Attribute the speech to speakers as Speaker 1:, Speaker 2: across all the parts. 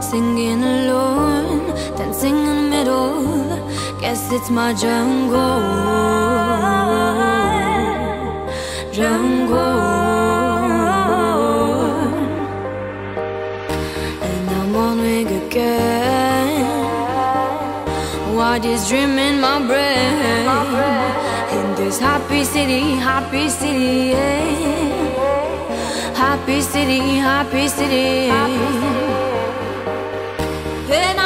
Speaker 1: singing alone, dancing in the middle. Guess it's my jungle, jungle. And I'm on wing again. what is this dream in my brain? In this happy city, happy city, yeah. Happy city, happy city. And I'm wondering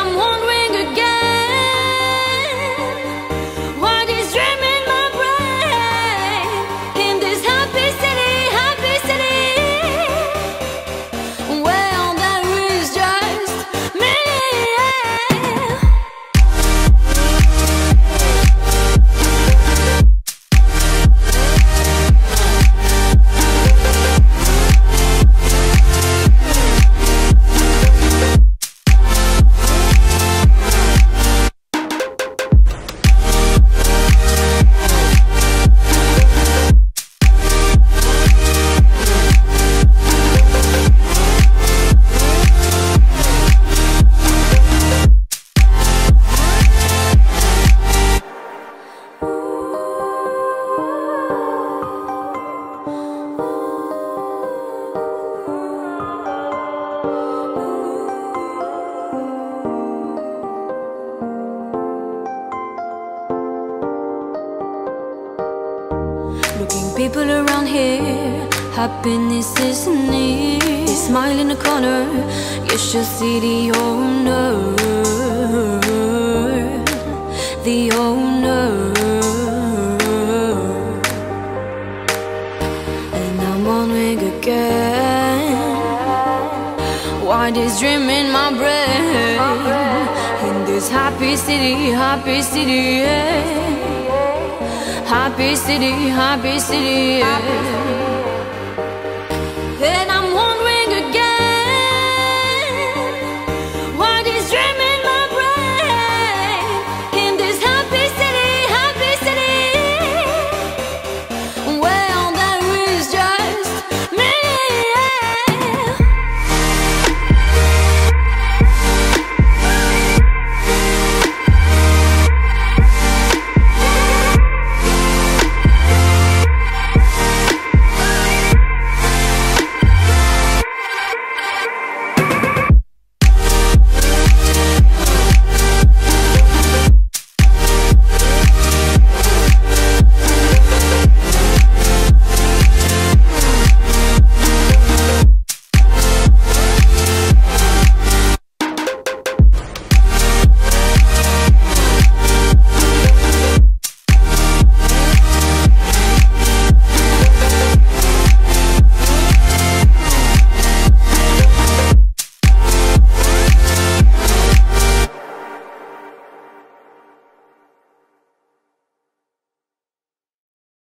Speaker 1: people around here, happiness is near. Smile in the corner, you should see the owner, the owner. And I'm on wing again. Why this dream in my brain? In this happy city, happy city, yeah. Happy city, happy city, yeah.